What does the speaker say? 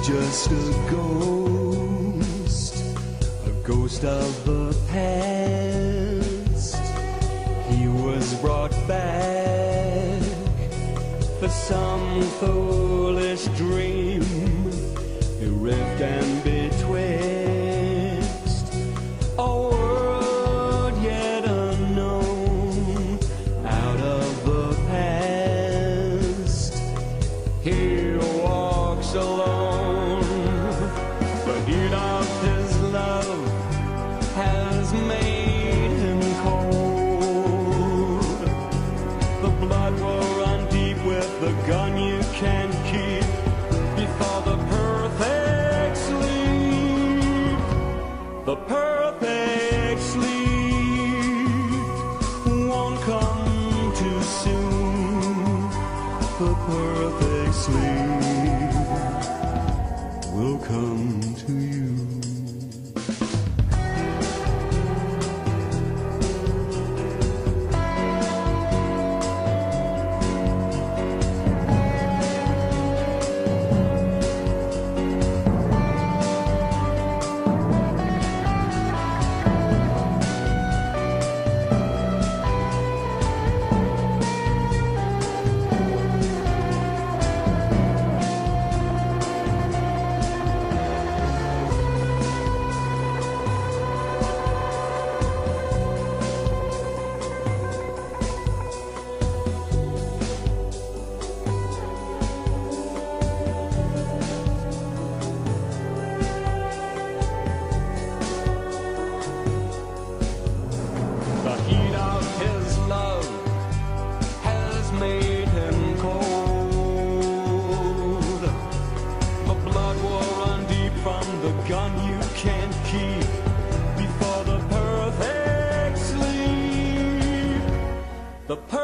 just a ghost, a ghost of the past. He was brought back for some foolish dream, a rift and betwixt The blood will run deep with the gun you can keep before the perfect sleep. The perfect sleep will come. The